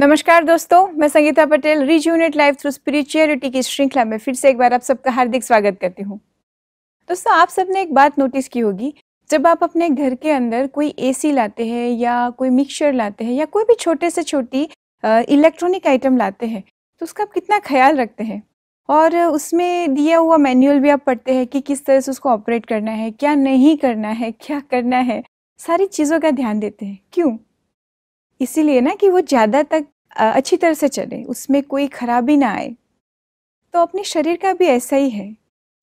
नमस्कार दोस्तों, मैं Sangeeta Patel rejuvenate life through spirituality की श्रृंखला में फिर से एक बार आप सबका हार्दिक स्वागत करती हूँ। दोस्तों, आप सबने एक बात नोटिस की होगी, जब आप अपने घर के अंदर कोई एसी लाते हैं या कोई मिक्सचर लाते हैं या कोई भी छोटे से छोटी इलेक्ट्रॉनिक आइटम लाते हैं तो उसका आप कितना ख्याल रखते हैं? और उसमें दिया हुआ मैनुअल भी आप पढ़ते हैं कि किस तरह से उसको ऑपरेट करना है, क्या नहीं करना है, क्या करना है, सारी चीज़ों का ध्यान देते हैं। क्यों? इसीलिए ना कि वो ज़्यादा तक अच्छी तरह से चले, उसमें कोई खराबी ना आए। तो अपने शरीर का भी ऐसा ही है।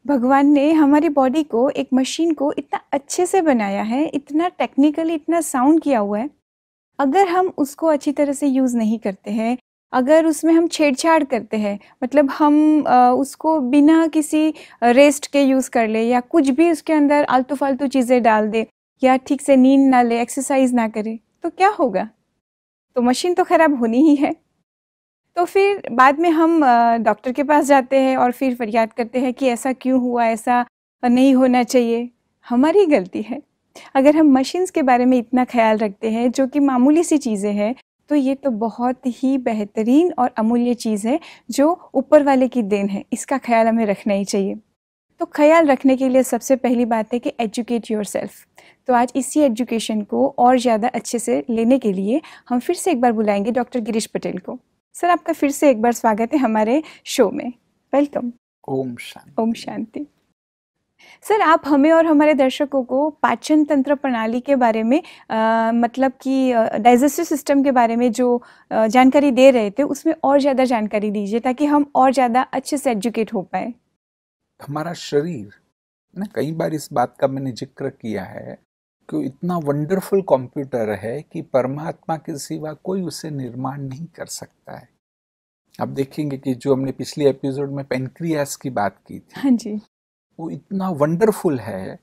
भगवान ने हमारी बॉडी को, एक मशीन को इतना अच्छे से बनाया है, इतना टेक्निकली इतना साउंड किया हुआ है। अगर हम उसको अच्छी तरह से यूज़ नहीं करते हैं, अगर उसमें हम छेड़छाड़ करते हैं मतलब हम उसको बिना किसी रेस्ट के यूज़ कर ले या कुछ भी उसके अंदर आलतू फालतू चीज़ें डाल दे या ठीक से नींद ना ले एक्सरसाइज ना करे तो क्या होगा? तो मशीन तो ख़राब होनी ही है। तो फिर बाद में हम डॉक्टर के पास जाते हैं और फिर फरियाद करते हैं कि ऐसा क्यों हुआ, ऐसा नहीं होना चाहिए। हमारी गलती है। अगर हम मशीन्स के बारे में इतना ख्याल रखते हैं, जो कि मामूली सी चीज़ें हैं तो ये तो बहुत ही बेहतरीन और अमूल्य चीज़ है, जो ऊपर वाले की देन है। इसका ख्याल हमें रखना ही चाहिए। तो ख्याल रखने के लिए सबसे पहली बात है कि एजुकेट योर सेल्फ तो आज इसी एजुकेशन को और ज़्यादा अच्छे से लेने के लिए हम फिर से एक बार बुलाएँगे डॉक्टर गिरीश पटेल को। सर आपका फिर से एक बार स्वागत है हमारे शो में। वेलकम ओम शांति। ओम शांति। सर आप हमें और हमारे दर्शकों को पाचन तंत्र प्रणाली के बारे में आ, मतलब कि डाइजेस्टिव सिस्टम के बारे में जो आ, जानकारी दे रहे थे उसमें और ज़्यादा जानकारी दीजिए ताकि हम और ज़्यादा अच्छे से एजुकेट हो पाए। हमारा शरीर ना कई बार इस बात का मैंने ज़िक्र किया है कि इतना वंडरफुल कंप्यूटर है कि परमात्मा के सिवा कोई उसे निर्माण नहीं कर सकता है। आप देखेंगे कि जो हमने पिछले एपिसोड में पेनक्रियास की बात की थी हाँ जी। वो इतना वंडरफुल है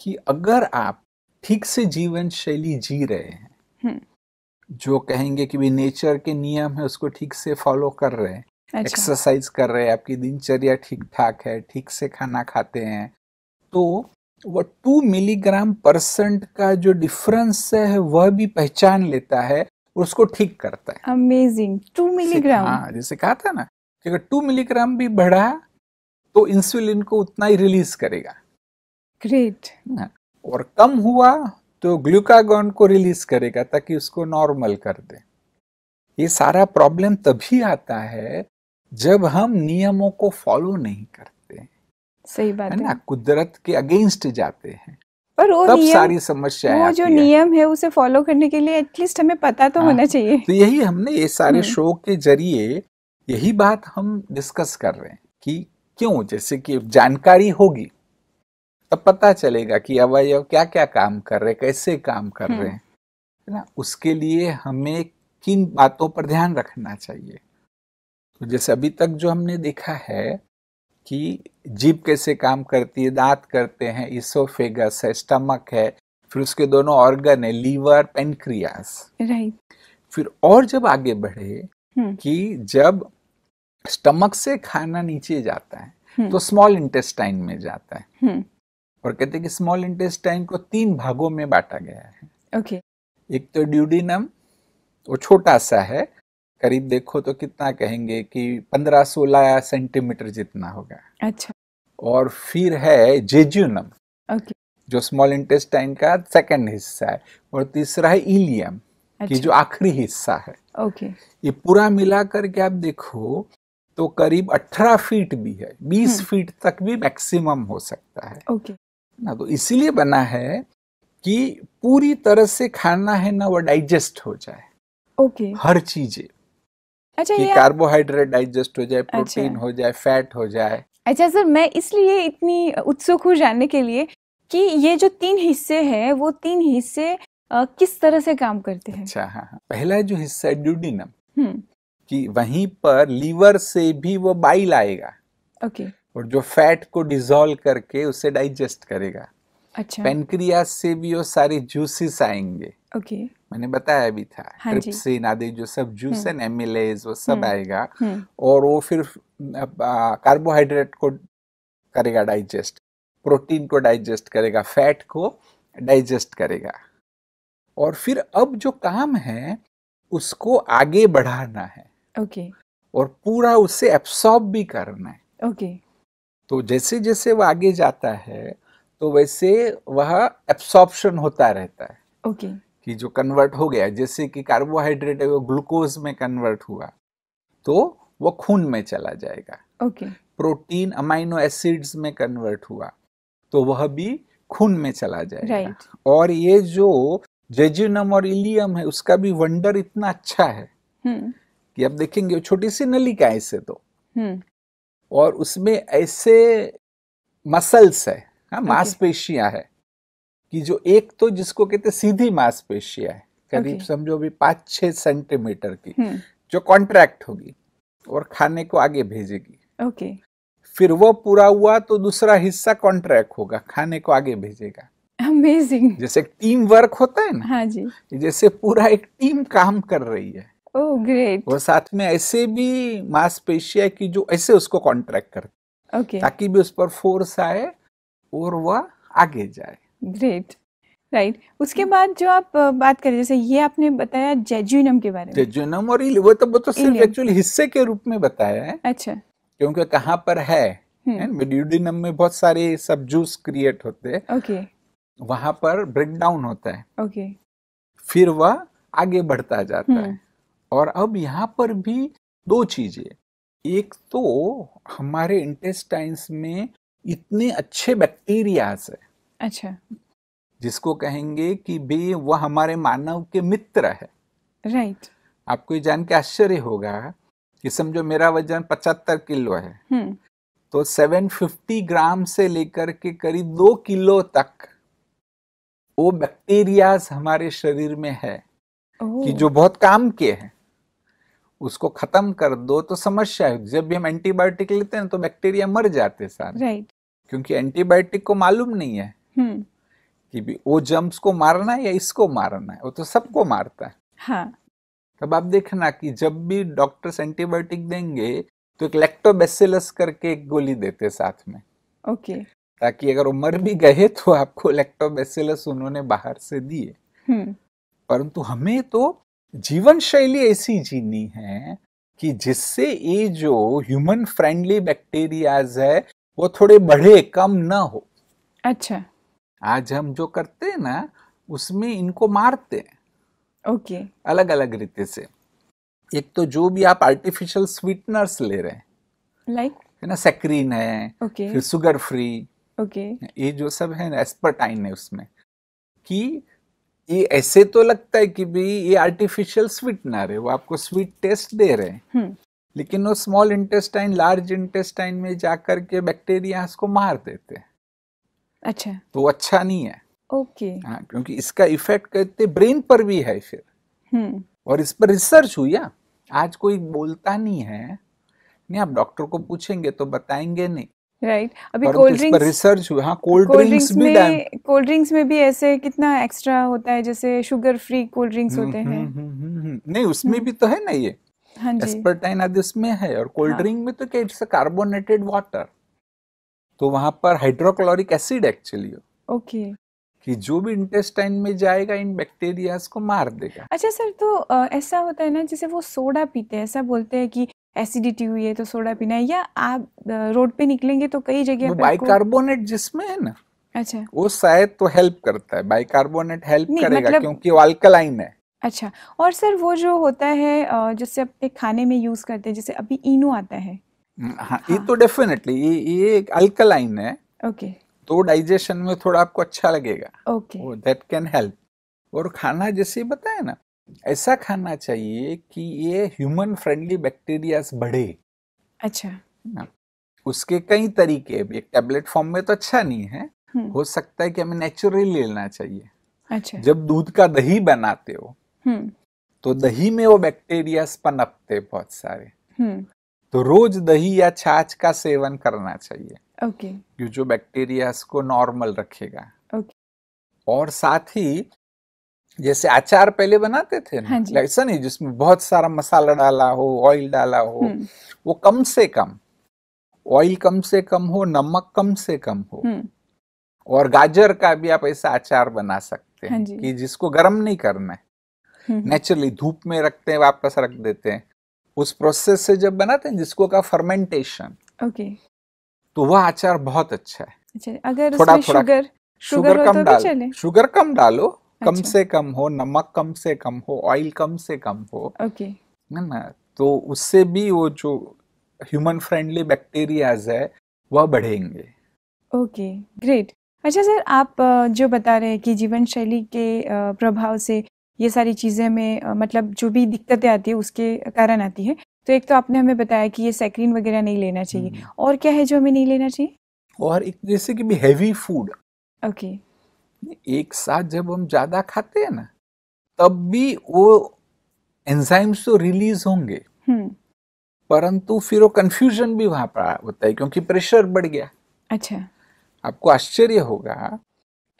कि अगर आप ठीक से जीवन शैली जी रहे हैं हम्म। जो कहेंगे कि भी नेचर के नियम है उसको ठीक से फॉलो कर रहे हैं अच्छा। एक्सरसाइज कर रहे हैं आपकी दिनचर्या ठीक ठाक है ठीक से खाना खाते हैं तो वो टू मिलीग्राम परसेंट का जो डिफरेंस है वह भी पहचान लेता है और उसको ठीक करता है। अमेजिंग टू मिलीग्राम हाँ जैसे कहा था ना कि अगर टू मिलीग्राम भी बढ़ा तो इंसुलिन को उतना ही रिलीज़ करेगा। ग्रेट और कम हुआ तो ग्लूकागॉन को रिलीज़ करेगा ताकि उसको नॉर्मल कर दे। ये सारा प्रॉब्लम तभी आता है जब हम नियमों को फॉलो नहीं करते। सही बात है ना? कुदरत के अगेंस्ट जाते हैं। पर वो तब नियम सारी समस्याएँ वो जो नियम है उसे फॉलो करने के लिए एटलीस्ट हमें पता तो हाँ। होना चाहिए। तो यही हमने ये सारे हम्म। शो के ज़रिए यही बात हम डिस्कस कर रहे हैं कि क्यों? जैसे कि जानकारी होगी तब पता चलेगा कि अवयव क्या क्या काम कर रहे हैं कैसे काम कर हम्म। रहे हैं ना? उसके लिए हमें किन बातों पर ध्यान रखना चाहिए? तो जैसे अभी तक जो हमने देखा है कि जीभ कैसे काम करती है दांत करते हैं इसोफेगस है स्टमक है फिर उसके दोनों ऑर्गन है लीवर पेनक्रियास राइट फिर और जब आगे बढ़े हम्म। कि जब स्टमक से खाना नीचे जाता है हम्म। तो स्मॉल इंटेस्टाइन में जाता है। हम्म। और कहते हैं कि स्मॉल इंटेस्टाइन को तीन भागों में बांटा गया है। ओके एक तो ड्यूडिनम वो छोटा सा है करीब देखो तो कितना कहेंगे कि 15-16 सेंटीमीटर जितना होगा। अच्छा। और फिर है जेजुनम ओके। जो स्मॉल इंटेस्टाइन का सेकंड हिस्सा है और तीसरा है इलियम अच्छा। की जो आखिरी हिस्सा है। ओके। ये पूरा मिला करके आप देखो तो करीब 18 फीट भी है 20 हम्म। फीट तक भी मैक्सिमम हो सकता है। ओके। ना तो इसीलिए बना है कि पूरी तरह से खाना है ना वो डाइजेस्ट हो जाए। ओके। हर चीज़ें। अच्छा कि कार्बोहाइड्रेट डाइजेस्ट हो जाए प्रोटीन अच्छा, हो जाए फैट हो जाए। अच्छा सर मैं इसलिए इतनी उत्सुक हूँ जानने के लिए कि ये जो तीन हिस्से हैं वो तीन हिस्से किस तरह से काम करते हैं? अच्छा हाँ हाँ। पहला जो हिस्सा है ड्यूडिनम हम्म। कि वहीं पर लीवर से भी वो बाइल आएगा। ओके। और जो फैट को डिजोल्व करके उसे डाइजेस्ट करेगा। अच्छा। पेनक्रियास से भी वो सारे जूसेस आएँगे। ओके। मैंने बताया भी था हाँ ट्रिप्सिन आदि जो सब जूस है एमिलेज वो सब हम्म। आएगा हम्म। और वो फिर कार्बोहाइड्रेट को करेगा डाइजेस्ट प्रोटीन को डाइजेस्ट करेगा फैट को डाइजेस्ट करेगा। और फिर अब जो काम है उसको आगे बढ़ाना है। ओके। और पूरा उसे एब्सॉर्ब भी करना है। ओके। तो जैसे जैसे वो आगे जाता है तो वैसे वह एब्सॉर्प्शन होता रहता है। ओके। कि जो कन्वर्ट हो गया जैसे कि कार्बोहाइड्रेट है वो ग्लूकोज में कन्वर्ट हुआ तो वो खून में चला जाएगा। Okay okay. Protein amino acids में कन्वर्ट हुआ तो वह भी खून में चला जाएगा। राइट और ये जो जेजुनम और इलियम है उसका भी वंडर इतना अच्छा है हम्म कि आप देखेंगे छोटी सी नली का ऐसे तो। हम्म और उसमें ऐसे मसल्स है हाँ मांसपेशियाँ है कि जो एक तो जिसको कहते सीधी मांसपेशियाँ है करीब Okay. समझो भी पाँच छह सेंटीमीटर की हम्म। जो कॉन्ट्रैक्ट होगी और खाने को आगे भेजेगी। Okay okay. फिर वो पूरा हुआ तो दूसरा हिस्सा कॉन्ट्रैक्ट होगा खाने को आगे भेजेगा। अमेजिंग जैसे टीम वर्क होता है ना हाँ जी। जैसे पूरा एक टीम काम कर रही है। ओह ग्रेट और साथ में ऐसे भी मांसपेशियाँ की जो ऐसे उसको कॉन्ट्रैक्ट करती ओके ताकि भी उस पर फोर्स आए और वह आगे जाए। Great right right. उसके बाद जो आप बात करें जैसे ये आपने बताया जेजुइनम के बारे में। जेजुनम और वो तो वो तो सिर्फ़। एक्चुअली हिस्से के रूप में बताया है। अच्छा। क्योंकि कहाँ पर है हम्म ड्यूडिनम में बहुत सारे सब जूस क्रिएट होते हैं। ओके वहाँ पर ब्रेक डाउन होता है। ओके फिर वह आगे बढ़ता जाता हम्म। है। और अब यहाँ पर भी दो चीज़ें। एक तो हमारे इंटेस्टाइन्स में इतने अच्छे बैक्टीरियाज है। अच्छा। जिसको कहेंगे कि भाई वह हमारे मानव के मित्र है। राइट आपको ये जान के आश्चर्य होगा कि समझो मेरा वज़न पचहत्तर किलो है। हम्म। तो 750 ग्राम से लेकर के करीब दो किलो तक वो बैक्टीरियाज हमारे शरीर में है कि जो बहुत काम के हैं। उसको खत्म कर दो तो समस्या है जब भी हम एंटीबायोटिक लेते हैं तो बैक्टीरिया मर जाते सारे। राइट क्योंकि एंटीबायोटिक को मालूम नहीं है। कि भी वो जम्स को मारना है या इसको मारना है? वो तो सबको मारता है। हाँ। तब आप देखना कि जब भी डॉक्टर्स एंटीबायोटिक देंगे तो एक लैक्टोबैसिलस करके एक गोली देते साथ में। ओके। ताकि अगर वो मर भी गए तो आपको लेक्टोबेसिलस उन्होंने बाहर से दिए। हम्म। परंतु हमें तो जीवन शैली ऐसी जीनी है कि जिससे ये जो ह्यूमन फ्रेंडली बैक्टीरियाज है वो थोड़े बढ़े कम ना हो। अच्छा। आज हम जो करते हैं ना उसमें इनको मारते हैं। ओके। अलग अलग रीति से। एक तो जो भी आप आर्टिफिशियल स्वीटनर्स ले रहे हैं लाइक है ना सेक्रीन है ओके। फिर शुगर फ्री ओके। ये जो सब है एस्पर्टाइन है उसमें कि ये ऐसे तो लगता है कि भी ये आर्टिफिशियल स्वीटनर है वो आपको स्वीट टेस्ट दे रहे हैं। हम्म। लेकिन वो स्मॉल इंटेस्टाइन लार्ज इंटेस्टाइन में जाकर के बैक्टीरिया को मार देते हैं। अच्छा। तो अच्छा नहीं है। ओके। हाँ क्योंकि इसका इफ़ेक्ट कहते ब्रेन पर भी है फिर। हम्म। और इस पर रिसर्च हुई है। आज कोई बोलता नहीं है नहीं आप डॉक्टर को पूछेंगे तो बताएँगे नहीं। राइट। right. अभी कोल्ड इस पर ड्रिंक्स रिसर्च हुई हाँ कोल्ड ड्रिंक्स ड्रिंक्स में कोल्ड ड्रिंक्स में भी ऐसे कितना एक्स्ट्रा होता है जैसे शुगर फ्री कोल्ड ड्रिंक्स होते हम्म, हैं। हम्म, नहीं उसमें भी तो है ना ये। हाँ जी। एस्पर्टाइन आदि उसमें है और कोल्ड हाँ। ड्रिंक में तो क्या इट्स कार्बोनेटेड वाटर तो वहाँ पर हाइड्रोक्लोरिक एसिड एक्चुअली ओके कि जो भी इंटेस्टाइन में जाएगा इन बैक्टीरियाज को मार देगा। अच्छा सर तो ऐसा होता है ना जैसे वो सोडा पीते हैं ऐसा बोलते हैं कि एसिडिटी हुई है तो सोडा पीना है या आप रोड पे निकलेंगे तो कई जगह बाइकार्बोनेट जिसमें है ना अच्छा। वो शायद तो हेल्प करता है बाइकार्बोनेट हेल्प करेगा मतलब- क्योंकि वो अल्कलाइन है। अच्छा और सर वो जो होता है जिससे अपने खाने में यूज़ करते हैं जैसे अभी इनो आता है हाँ ये हाँ। तो डेफिनेटली ये ये एक अल्कलाइन है। ओके तो डाइजेशन में थोड़ा आपको अच्छा लगेगा। ओके दैट कैन हेल्प और खाना जैसे बताया ना ऐसा खाना चाहिए कि ये ह्यूमन फ्रेंडली बैक्टीरिया बढ़े। अच्छा। ना? उसके कई तरीके एक टेबलेट फॉर्म में तो अच्छा नहीं है। हम्म। हो सकता है कि हमें नेचुरली लेना चाहिए। अच्छा। जब दूध का दही बनाते हो हम्म। तो दही में वो बैक्टीरियाज पनपते बहुत सारे। हम्म। तो रोज दही या छाछ का सेवन करना चाहिए। ओके। कि जो बैक्टीरियाज को नॉर्मल रखेगा। ओके। okay. और साथ ही जैसे अचार पहले बनाते थे ना हाँ ऐसा नहीं जिसमें बहुत सारा मसाला डाला हो ऑयल डाला हो हम्म। वो कम से कम ऑयल कम से कम हो नमक कम से कम हो। हम्म। और गाजर का भी आप ऐसा अचार बना सकते हाँ हैं। कि जिसको गर्म नहीं करना है। हम्म, नेचुरली धूप में रखते हैं वापस रख देते हैं। उस प्रोसेस से जब बनाते हैं जिसको कहा फर्मेंटेशन ओके तो वह अचार बहुत अच्छा है। अच्छा अगर थोड़ा- थोड़ा- शुगर शुगर कम तो डालो। शुगर कम डालो कम अच्छा। से कम हो नमक कम से कम हो ऑयल कम से कम हो ओके है ना? तो उससे भी वो जो ह्यूमन फ्रेंडली बैक्टीरियाज है वह बढ़ेंगे। ओके ग्रेट अच्छा सर आप जो बता रहे हैं कि जीवन शैली के प्रभाव से ये सारी चीज़ें में अ, मतलब जो भी दिक्कतें आती है उसके कारण आती है। तो एक तो आपने हमें बताया कि ये सैक्रीन वगैरह नहीं लेना चाहिए। हम्म। और क्या है जो हमें नहीं लेना चाहिए? और एक जैसे कि भी हैवी फ़ूड ओके। एक साथ जब हम ज़्यादा खाते हैं ना तब भी वो एंजाइम्स तो रिलीज़ होंगे। हम्म। परंतु फिर वो कंफ्यूजन भी वहाँ पर होता है क्योंकि प्रेशर बढ़ गया। अच्छा। आपको आश्चर्य होगा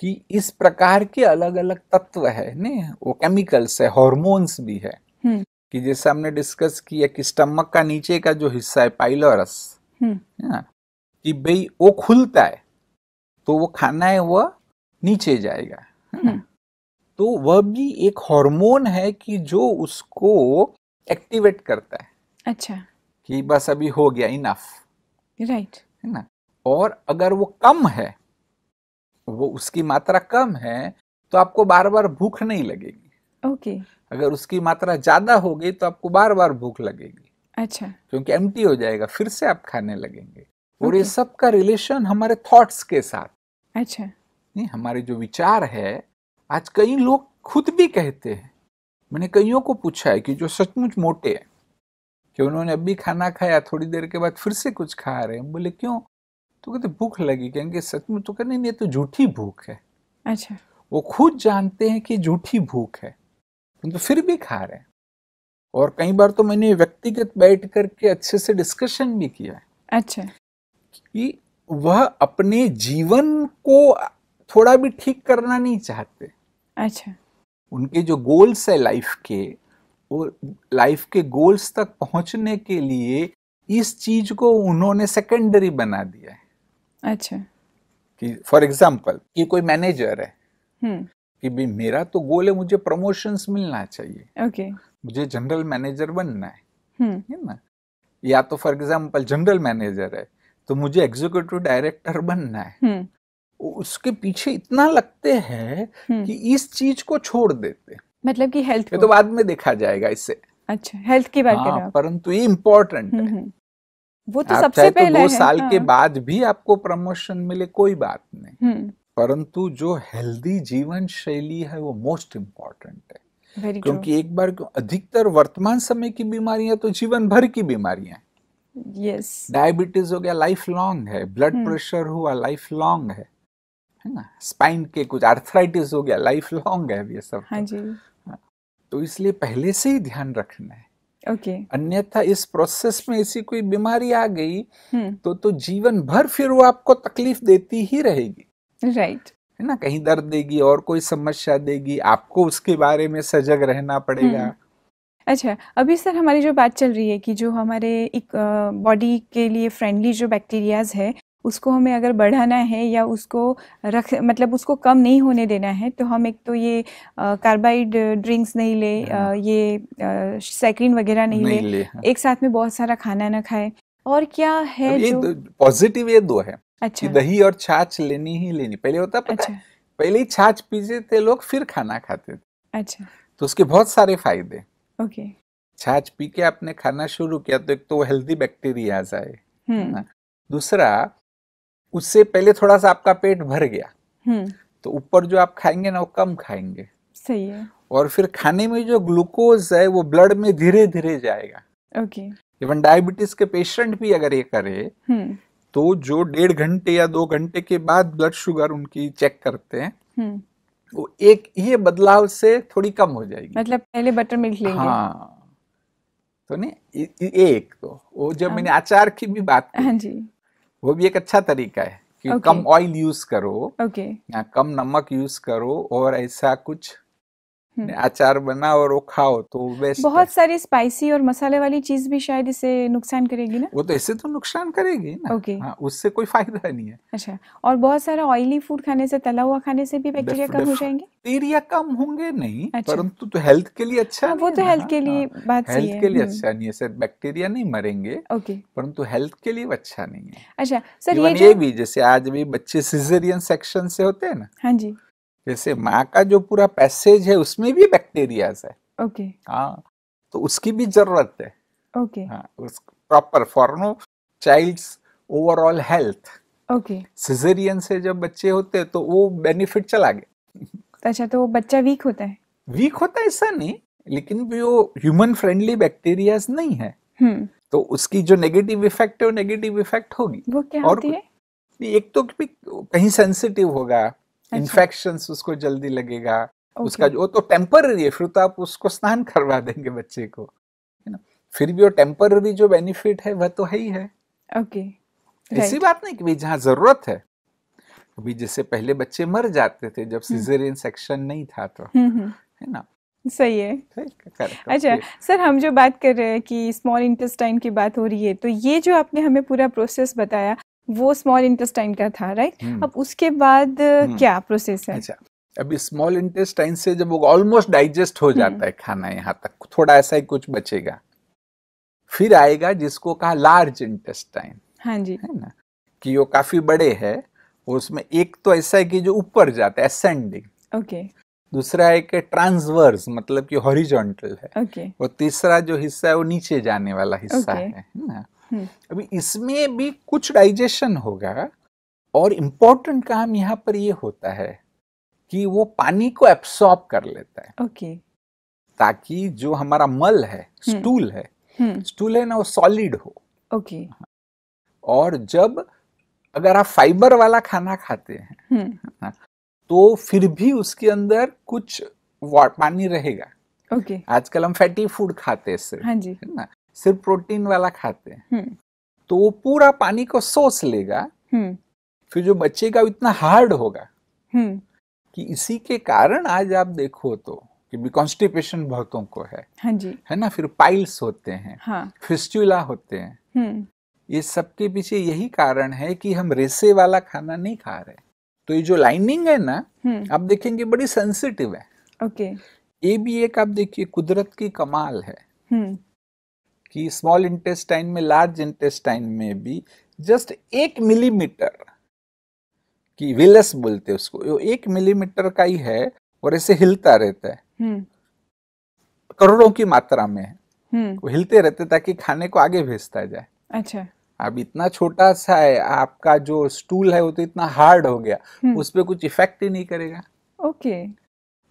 कि इस प्रकार के अलग अलग तत्व है ने? वो केमिकल्स है हॉर्मोन्स भी है। हम्म। कि जैसे हमने डिस्कस किया कि स्टमक का नीचे का जो हिस्सा है पाइलोरस हम्म। है कि भाई वो खुलता है तो वो खाना है वह नीचे जाएगा है। हम्म। तो वह भी एक हार्मोन है कि जो उसको एक्टिवेट करता है। अच्छा। कि बस अभी हो गया इनफ राइट है ना? और अगर वो कम है वो उसकी मात्रा कम है तो आपको बार बार भूख नहीं लगेगी। ओके। अगर उसकी मात्रा ज़्यादा हो गई तो आपको बार बार भूख लगेगी। अच्छा। क्योंकि एम्प्टी हो जाएगा फिर से आप खाने लगेंगे। और ये सब का रिलेशन हमारे थॉट्स के साथ। अच्छा। नहीं हमारे जो विचार है आज कई लोग खुद भी कहते हैं। मैंने कईयों को पूछा है कि जो सचमुच मोटे हैं कि उन्होंने अभी खाना खाया थोड़ी देर के बाद फिर से कुछ खा रहे हैं बोले क्यों? तो कहते भूख लगी। कहेंगे सच में? तो कहते नहीं ये तो झूठी भूख है। अच्छा। वो खुद जानते हैं कि झूठी भूख है। किंतु फिर भी खा रहे हैं। और कई बार तो मैंने व्यक्तिगत बैठ करके अच्छे से डिस्कशन भी किया है। अच्छा। कि वह अपने जीवन को थोड़ा भी ठीक करना नहीं चाहते। अच्छा। उनके जो गोल्स है लाइफ के वो लाइफ के गोल्स तक पहुँचने के लिए इस चीज़ को उन्होंने सेकेंडरी बना दिया है। अच्छा। कि फॉर एग्ज़ाम्पल कि कोई मैनेजर है हम्म। कि भाई मेरा तो गोल है मुझे प्रमोशंस मिलना चाहिए। ओके मुझे जनरल मैनेजर बनना है। हम्म। है ना? या तो फॉर एग्ज़ाम्पल जनरल मैनेजर है तो मुझे एग्जीक्यूटिव डायरेक्टर बनना है। हम्म। उसके पीछे इतना लगते हैं कि इस चीज़ को छोड़ देते मतलब कि हेल्थ तो बाद में देखा जाएगा इससे। अच्छा हेल्थ की बात हाँ, परंतु ये इम्पोर्टेंट है। वो तो आप सबसे चाहे तो पहला दो है साल के हाँ, बाद भी आपको प्रमोशन मिले कोई बात नहीं। हम्म। परंतु जो हेल्दी जीवन शैली है वो मोस्ट इम्पोर्टेंट है। ट्रू क्योंकि एक बार क्यों अधिकतर वर्तमान समय की बीमारियाँ तो जीवन भर की बीमारियाँ हैं। यस डायबिटीज़ हो गया लाइफ लॉन्ग है। ब्लड हम्म। प्रेशर हुआ लाइफ लॉन्ग है। है ना? स्पाइन के कुछ आर्थराइटिस हो गया लाइफ लॉन्ग है ये सब हाँ तो। जी। तो इसलिए पहले से ही ध्यान रखना है। ओके अन्यथा इस प्रोसेस में ऐसी कोई बीमारी आ गई हम्म तो तो जीवन भर फिर वो आपको तकलीफ़ देती ही रहेगी। राइट है ना? कहीं दर्द देगी और कोई समस्या देगी आपको उसके बारे में सजग रहना पड़ेगा। हम्म। अच्छा अभी सर हमारी जो बात चल रही है कि जो हमारे एक बॉडी के लिए फ्रेंडली जो बैक्टीरियाज है उसको हमें अगर बढ़ाना है या उसको रख मतलब उसको कम नहीं होने देना है तो हम एक तो ये कार्बाइड ड्रिंक्स नहीं ले अ, हाँ। ये सैक्रीन वगैरह नहीं, नहीं ले। ले हाँ। एक साथ में बहुत सारा खाना ना खाए। और क्या है ये जो पॉजिटिव ये दो है अच्छा। दही और छाछ लेनी ही लेनी। पहले होता पता है अच्छा पहले ही छाछ पीते थे लोग फिर खाना खाते थे। अच्छा। तो उसके बहुत सारे फ़ायदे। ओके। छाछ पी के आपने खाना शुरू किया तो एक तो हेल्दी बैक्टीरियाज आए है हम्म दूसरा उससे पहले थोड़ा सा आपका पेट भर गया। हम्म। तो ऊपर जो आप खाएँगे ना वो कम खाएँगे। सही है। और फिर खाने में जो ग्लूकोज है वो ब्लड में धीरे धीरे जाएगा। ओके। इवन डायबिटीज़ के पेशेंट भी अगर ये करे हम्म। तो जो डेढ़ घंटे या दो घंटे के बाद ब्लड शुगर उनकी चेक करते हैं हम्म। वो एक ये बदलाव से थोड़ी कम हो जाएगी। मतलब पहले बटर मिल्क लेंगे। हाँ। तो नहीं एक तो वो जब हाँ। मैंने अचार की भी बात की हाँ जी। वो भी एक अच्छा तरीका है कि Okay. कम ऑयल यूज़ करो okay. या कम नमक यूज़ करो और ऐसा कुछ। अचार बनाओ और वो खाओ तो बेस्ट बहुत सारी स्पाइसी और मसाले वाली चीज़ भी शायद इसे नुकसान करेगी ना? वो तो ऐसे तो नुकसान करेगी ना। ओके हाँ उससे कोई फ़ायदा नहीं है। अच्छा और बहुत सारा ऑयली फ़ूड खाने से तला हुआ खाने से भी बैक्टीरिया कम हो जाएँगे? बैक्टीरिया कम होंगे नहीं अच्छा। परंतु तो हेल्थ के लिए अच्छा हाँ वो तो हेल्थ हाँ, के लिए। बात सही हेल्थ के लिए हम्म, अच्छा नहीं है सिर्फ़ बैक्टीरिया नहीं मरेंगे ओके परंतु हेल्थ के लिए अच्छा नहीं है। अच्छा सर ये ये भी जैसे आज भी बच्चे सिजेरियन सेक्शन से होते हैं ना हाँ जी। जैसे माँ का जो पूरा पैसेज है उसमें भी बैक्टीरियाज है। ओके। हाँ तो उसकी भी ज़रूरत है। ओके। हाँ उस proper for no child's overall health. Okay. Caesarean से जब बच्चे होते हैं तो वो बेनिफिट चला गया। अच्छा तो वो बच्चा वीक होता है? वीक होता है ऐसा नहीं लेकिन भी वो ह्यूमन फ्रेंडली बैक्टीरियाज नहीं है हम्म। तो उसकी जो नेगेटिव इफ़ेक्ट है वो नेगेटिव इफ़ेक्ट होगी। वो क्या और होती है? एक तो कहीं सेंसिटिव होगा अच्छा। इन्फेक्शंस उसको जल्दी लगेगा। उसका जो वो तो टेम्पररी है फिर तो आप उसको स्नान करवा देंगे बच्चे को है ना? फिर भी वो टेम्पररी जो बेनिफिट है वह तो है ही है। ओके ऐसी राइट बात नहीं कि भाई जहाँ ज़रूरत है। अभी जैसे पहले बच्चे मर जाते थे जब हम्म। सिजेरियन सेक्शन नहीं था तो हम्म हम्म। है ना? सही है। ठीक अच्छा okay. सर हम जो बात कर रहे हैं कि स्मॉल इंटेस्टाइन की बात हो रही है तो ये जो आपने हमें पूरा प्रोसेस बताया वो स्मॉल इंटेस्टाइन का था राइट हम्म, अब उसके बाद हम्म। क्या प्रोसेस है अच्छा अभी स्मॉल इंटेस्टाइन से जब वो ऑलमोस्ट डाइजेस्ट हो हम्म। जाता है खाना यहाँ तक थोड़ा ऐसा ही कुछ बचेगा फिर आएगा जिसको कहा लार्ज इंटेस्टाइन हाँ जी है ना कि वो काफ़ी बड़े है और उसमें एक तो ऐसा है कि जो ऊपर जाता है असेंडिंग ओके दूसरा है कि ट्रांसवर्स मतलब कि हॉरिजॉन्टल है ओके और तीसरा जो हिस्सा है वो नीचे जाने वाला हिस्सा Okay. है है ना हम्म। अभी इसमें भी कुछ डाइजेशन होगा और इम्पोर्टेंट काम यहाँ पर ये होता है कि वो पानी को एब्सॉर्ब कर लेता है। ओके ताकि जो हमारा मल है हम्म। स्टूल है हम्म। स्टूल है ना वो सॉलिड हो। ओके और जब अगर आप फाइबर वाला खाना खाते हैं हम्म। तो फिर भी उसके अंदर कुछ पानी रहेगा। ओके आजकल हम फैटी फ़ूड खाते हैं सिर्फ़ हाँ जी। है ना? सिर्फ़ प्रोटीन वाला खाते हैं। हम्म। तो वो पूरा पानी को सोच लेगा। हम्म। फिर जो बच्चे का इतना हार्ड होगा हम्म। कि इसी के कारण आज आप देखो तो कि भी कॉन्स्टिपेशन बहुतों को है। हाँ जी। है ना? फिर पाइल्स होते हैं। हाँ। फिस्टुला होते हैं। ये सबके पीछे यही कारण है कि हम रेसे वाला खाना नहीं खा रहे। तो ये जो लाइनिंग है ना आप देखेंगे बड़ी सेंसिटिव है। ओके। ये भी एक आप देखिए कुदरत की कमाल है। कि स्मॉल इंटेस्टाइन में लार्ज इंटेस्टाइन में भी जस्ट एक मिलीमीटर की विलस बोलते हैं उसको वो एक मिलीमीटर का ही है और ऐसे हिलता रहता है। हम्म। करोड़ों की मात्रा में है। हम्म। वो हिलते रहते ताकि खाने को आगे भेजता जाए। अच्छा। अब इतना छोटा सा है आपका जो स्टूल है वो तो इतना हार्ड हो गया हम्म। उस पर कुछ इफ़ेक्ट ही नहीं करेगा। ओके।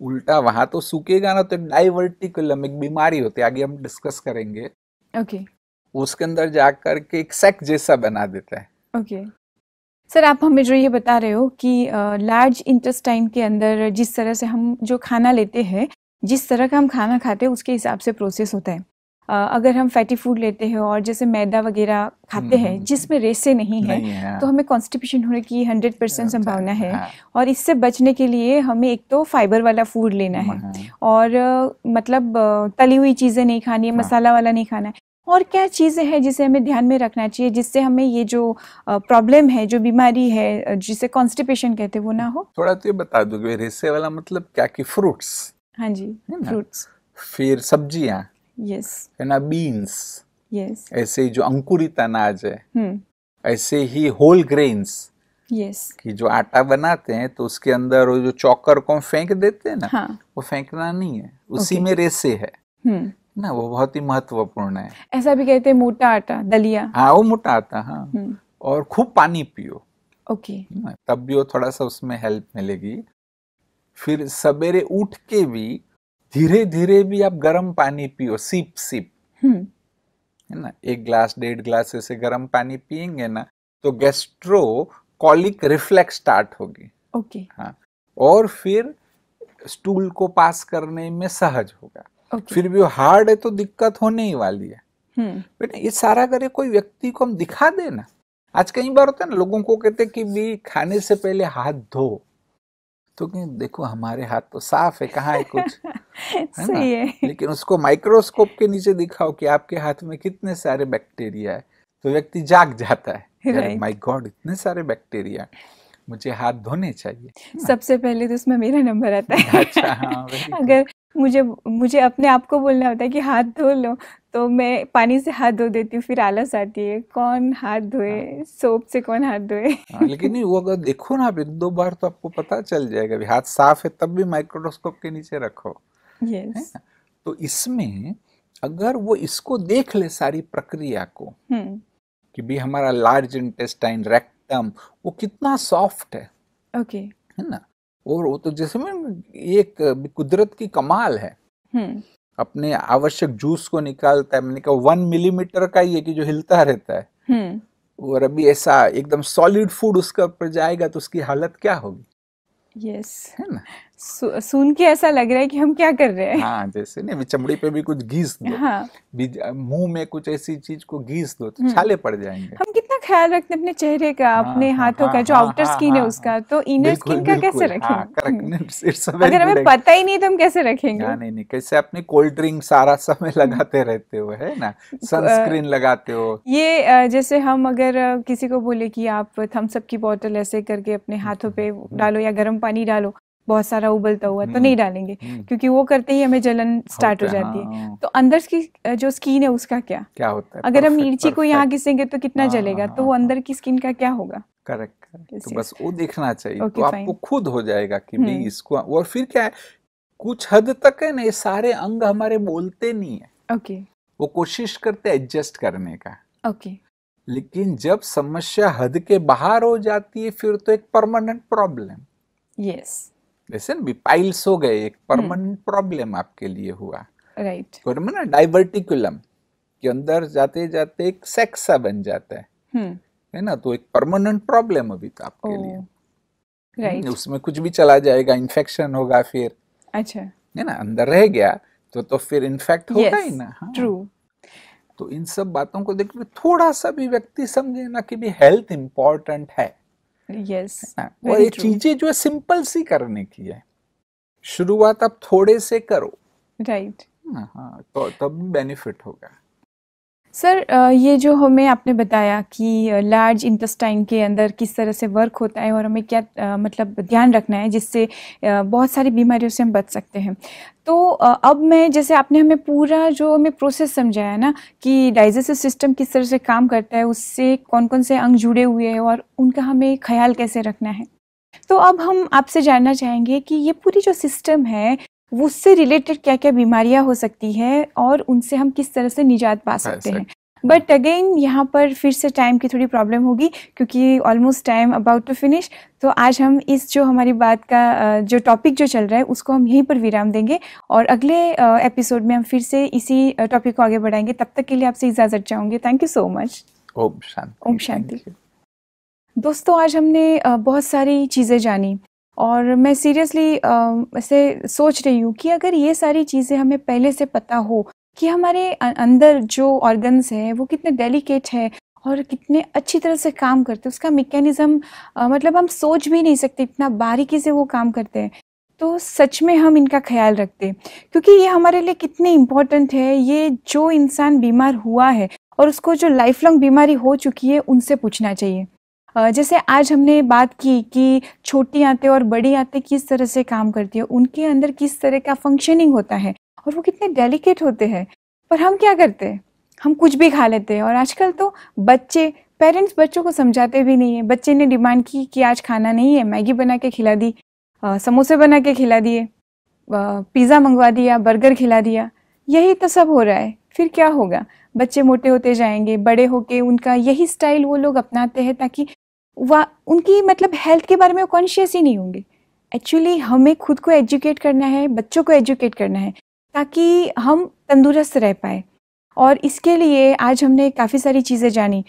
उल्टा वहाँ तो सूखेगा ना तो डाइवर्टिकुलम एक बीमारी होती है आगे हम डिस्कस करेंगे। ओके उसके अंदर जाकर के एक सेक जैसा बना देता है। ओके सर आप हमें जो ये बता रहे हो कि लार्ज इंटेस्टाइन के अंदर जिस तरह से हम जो खाना लेते हैं जिस तरह का हम खाना खाते हैं उसके हिसाब से प्रोसेस होता है। अगर हम फैटी फ़ूड लेते हैं और जैसे मैदा वगैरह खाते हम्म, हैं हम्म, जिसमें रेसे नहीं है नहीं है तो हमें कॉन्स्टिपेशन होने की हंड्रेड परसेंट संभावना है। हाँ, और इससे बचने के लिए हमें एक तो फाइबर वाला फ़ूड लेना है। हाँ, और मतलब तली हुई चीज़ें नहीं खानी है हाँ। मसाला वाला नहीं खाना है। और क्या चीज़ें हैं जिसे हमें ध्यान में रखना चाहिए जिससे हमें ये जो प्रॉब्लम है जो बीमारी है जिसे कॉन्स्टिपेशन कहते हैं वो ना हो? थोड़ा तो ये बता दो रेसे वाला मतलब क्या कि फ्रूट्स हाँ जी फ्रूट्स फिर सब्ज़ियाँ? यस है ना बीन्स यस ऐसे जो अंकुरित अनाज है। हम्म ऐसे ही होल ग्रेन्स यस की जो आटा बनाते हैं तो उसके अंदर वो जो चौकर को फेंक देते हैं ना हाँ। वो फेंकना नहीं है। उसी Okay. में रेसे है। हम्म ना वो बहुत ही महत्वपूर्ण है। ऐसा भी कहते हैं मोटा आटा दलिया। हाँ वो मोटा आता हाँ। हम्म और खूब पानी पियो। ओके ना, तब भी वो थोड़ा सा उसमें हेल्प मिलेगी। फिर सवेरे उठ के भी धीरे धीरे भी आप गर्म पानी पियो सिप सिप हम्म। है ना? एक ग्लास डेढ़ ग्लास ऐसे गर्म पानी पियेंगे ना तो गैस्ट्रो कॉलिक रिफ्लेक्स स्टार्ट होगी। ओके। हाँ। और फिर स्टूल को पास करने में सहज होगा। ओके। फिर भी वो हार्ड है तो दिक्कत होने ही वाली है। हम्म। बेटा ये सारा करे कोई व्यक्ति को हम दिखा दे ना आज कई बार होता है ना लोगों को कहते कि भी खाने से पहले हाथ धो। तो कि देखो हमारे हाथ तो साफ़ है कहाँ है कुछ? है ना? सही है। लेकिन उसको माइक्रोस्कोप के नीचे दिखाओ कि आपके हाथ में कितने सारे बैक्टीरिया है। तो व्यक्ति जाग जाता है. माय गॉड इतने सारे बैक्टीरिया मुझे हाथ धोने चाहिए सबसे पहले तो उसमें मेरा नंबर आता है। अच्छा हाँ अगर मुझे मुझे अपने आप को बोलना होता है कि हाथ धो लो तो मैं पानी से हाथ धो देती हूँ फिर आलस आती है। कौन हाथ धोए? सोप से कौन हाथ धोए? हाँ, लेकिन नहीं वो अगर देखो ना आप एक दो बार तो आपको पता चल जाएगा भी। हाथ साफ़ है तब भी माइक्रोस्कोप के नीचे रखो। यस तो इसमें अगर वो इसको देख ले सारी प्रक्रिया को हम्म। कि भी हमारा लार्ज इंटेस्टाइन रेक्टम वो कितना सॉफ्ट है। ओके है ना? और वो तो जैसे में एक कुदरत की कमाल है। हम्म। अपने आवश्यक जूस को निकालता है मैंने कहा वन मिलीमीटर का ही है कि जो हिलता रहता है। हम्म। और अभी ऐसा एकदम सॉलिड फ़ूड उसके ऊपर जाएगा तो उसकी हालत क्या होगी? Yes yes. है ना? सु, सुन के ऐसा लग रहा है कि हम क्या कर रहे हैं। हाँ जैसे नहीं चमड़ी पे भी कुछ घीस दो। हाँ। मुँह में कुछ ऐसी चीज़ को घीस दो तो हम्म। छाले पड़ जाएँगे। हम कितना ख्याल रखते हैं अपने चेहरे का हाँ, अपने हाँ, हाथों का हाँ, जो हाँ, आउटर हाँ, स्किन है हाँ, उसका तो इनर स्किन का कैसे हाँ रखेंगे हम्म। अगर हमें पता ही नहीं तो हम कैसे रखेंगे? हाँ नहीं नहीं कैसे अपने कोल्ड ड्रिंक सारा समय लगाते रहते हो है ना? सनस्क्रीन लगाते हो। ये जैसे हम अगर किसी को बोले की आप थम्सअप की बोतल ऐसे करके अपने हाथों पे डालो या गर्म पानी डालो बहुत सारा उबलता हुआ तो हम्म। नहीं डालेंगे हम्म, क्योंकि वो करते ही हमें जलन स्टार्ट हो जाती है। हाँ, तो अंदर की जो स्किन है उसका क्या? क्या होता है? अगर हम मिर्ची को यहाँ. घिसेंगे तो कितना हाँ, जलेगा? हाँ, तो वो अंदर की स्किन का क्या होगा? करेक्ट तो बस वो देखना चाहिए तो आपको खुद हो जाएगा कि हम्म। इसको और फिर क्या है कुछ हद तक है ना ये सारे अंग हमारे बोलते नहीं है। ओके वो कोशिश करते एडजस्ट करने का। ओके लेकिन जब समस्या हद के बाहर हो जाती है फिर तो एक परमानेंट प्रॉब्लम यस जैसे ना पाइल्स हो गए एक परमानेंट प्रॉब्लम आपके लिए हुआ। राइट ना डाइवर्टिकुलम के अंदर जाते जाते एक सेक्स बन जाता है। हम्म। है ना? तो एक परमानेंट प्रॉब्लम अभी तो आपके लिए। राइट हम्म, उसमें कुछ भी चला जाएगा इन्फेक्शन होगा फिर। अच्छा। है ना? अंदर रह गया तो तो फिर इन्फेक्ट होगा yes, ही ना। हाँ। ट्रू तो इन सब बातों को देखकर थोड़ा सा भी व्यक्ति समझे ना कि भी हेल्थ इंपॉर्टेंट है। यस ना? और ये चीज़ें जो है सिंपल सी करने की है। शुरुआत आप थोड़े से करो। Right right. हाँ, तो तब बेनिफिट होगा। सर ये जो हमें आपने बताया कि लार्ज इंटेस्टाइन के अंदर किस तरह से वर्क होता है और हमें क्या मतलब ध्यान रखना है जिससे बहुत सारी बीमारियों से हम बच सकते हैं। तो अब मैं, जैसे आपने हमें पूरा जो हमें प्रोसेस समझाया ना कि डाइजेस्टिव सिस्टम किस तरह से काम करता है, उससे कौन कौन से अंग जुड़े हुए हैं और उनका हमें ख्याल कैसे रखना है। तो अब हम आपसे जानना चाहेंगे कि ये पूरी जो सिस्टम है उससे रिलेटेड क्या क्या बीमारियाँ हो सकती है और उनसे हम किस तरह से निजात पा सकते हैं। बट अगेन यहाँ पर फिर से टाइम की थोड़ी प्रॉब्लम होगी क्योंकि almost time about to finish तो आज हम इस जो हमारी बात का जो टॉपिक जो चल रहा है उसको हम यहीं पर विराम देंगे और अगले एपिसोड में हम फिर से इसी टॉपिक को आगे बढ़ाएँगे। तब तक के लिए आपसे इजाज़त चाहूँगी। थैंक यू सो मच ओम शांति। ओम शांति। दोस्तों आज हमने बहुत सारी चीज़ें जानी। और मैं सीरियसली ऐसे सोच रही हूँ कि अगर ये सारी चीज़ें हमें पहले से पता हो कि हमारे अंदर जो ऑर्गन्स हैं, वो कितने डेलिकेट है और कितने अच्छी तरह से काम करते हैं, उसका मैकेनिज्म मतलब हम सोच भी नहीं सकते इतना बारीकी से वो काम करते हैं। तो सच में हम इनका ख्याल रखते हैं, क्योंकि ये हमारे लिए कितने इम्पोर्टेंट है, ये जो इंसान बीमार हुआ है और उसको जो लाइफ लॉन्ग बीमारी हो चुकी है, उनसे पूछना चाहिए। जैसे आज हमने बात की कि छोटी आंतें और बड़ी आंतें किस तरह से काम करती है, उनके अंदर किस तरह का फंक्शनिंग होता है और वो कितने डेलिकेट होते हैं। पर हम क्या करते हैं? हम कुछ भी खा लेते हैं और आजकल तो बच्चे पेरेंट्स बच्चों को समझाते भी नहीं है। बच्चे ने डिमांड की कि आज खाना नहीं है, मैगी बना के खिला दी समोसे बना के खिला दिए पिज़्ज़ा मंगवा दिया बर्गर खिला दिया। यही तो सब हो रहा है। फिर क्या होगा? बच्चे मोटे होते जाएँगे, बड़े होके उनका यही स्टाइल वो लोग अपनाते हैं ताकि वह उनकी मतलब हेल्थ के बारे में कॉन्शियस ही नहीं होंगे। एक्चुअली हमें खुद को एजुकेट करना है, बच्चों को एजुकेट करना है, ताकि हम तंदुरुस्त रह पाए। और इसके लिए आज हमने काफ़ी सारी चीज़ें जानी।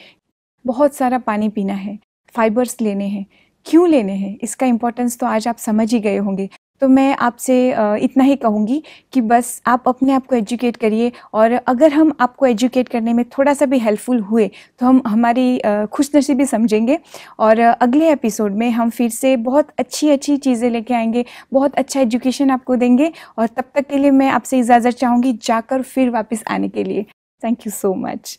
बहुत सारा पानी पीना है फाइबर्स लेने हैं, क्यों लेने हैं, इसका इम्पोर्टेंस तो आज आप समझ ही गए होंगे। तो मैं आपसे इतना ही कहूँगी कि बस आप अपने आप को एजुकेट करिए और अगर हम आपको एजुकेट करने में थोड़ा सा भी हेल्पफुल हुए तो हम हमारी खुशनसीबी समझेंगे और अगले एपिसोड में हम फिर से बहुत अच्छी अच्छी चीज़ें लेके आएँगे, बहुत अच्छा एजुकेशन आपको देंगे और तब तक के लिए मैं आपसे इजाज़त चाहूँगी जाकर फिर वापस आने के लिए। Thank you so much.